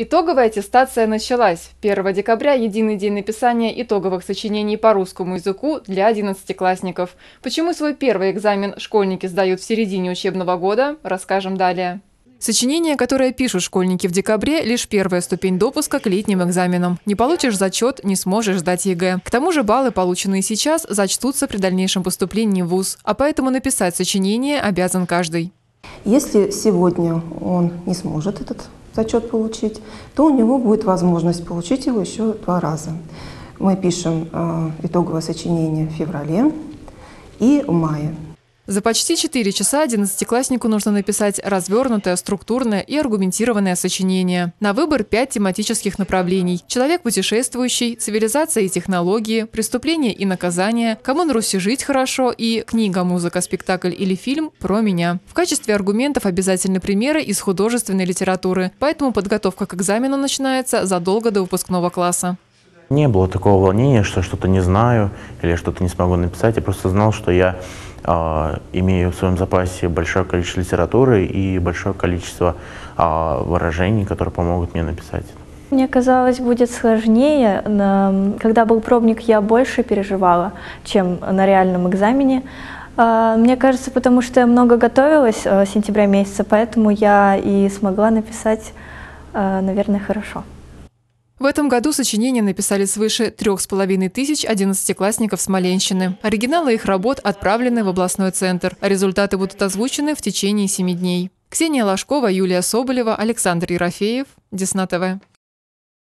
Итоговая аттестация началась. 1 декабря – единый день написания итоговых сочинений по русскому языку для одиннадцатиклассников. Почему свой первый экзамен школьники сдают в середине учебного года, расскажем далее. Сочинение, которое пишут школьники в декабре, лишь первая ступень допуска к летним экзаменам. Не получишь зачет, не сможешь сдать ЕГЭ. К тому же баллы, полученные сейчас, зачтутся при дальнейшем поступлении в ВУЗ, а поэтому написать сочинение обязан каждый. Если сегодня он не сможет этот зачет получить, то у него будет возможность получить его еще два раза. Мы пишем э, итоговое сочинение в феврале и в мае. За почти 4 часа одиннадцатикласснику нужно написать развернутое, структурное и аргументированное сочинение. На выбор пять тематических направлений. Человек путешествующий, цивилизация и технологии, преступление и наказание, кому на Руси жить хорошо и книга, музыка, спектакль или фильм про меня. В качестве аргументов обязательны примеры из художественной литературы, поэтому подготовка к экзамену начинается задолго до выпускного класса. Не было такого волнения, что что-то не знаю или что-то не смогу написать. Я просто знал, что я а, имею в своем запасе большое количество литературы и большое количество а, выражений, которые помогут мне написать. Мне казалось, будет сложнее. Когда был пробник, я больше переживала, чем на реальном экзамене. А, мне кажется, потому что я много готовилась с сентября месяца, поэтому я и смогла написать, наверное, хорошо. В этом году сочинения написали свыше трех с половиной тысяч одиннадцатиклассников Смоленщины. Оригиналы их работ отправлены в областной центр, а результаты будут озвучены в течение семи дней. Ксения Ложкова, Юлия Соболева, Александр Ерофеев, Десна ТВ.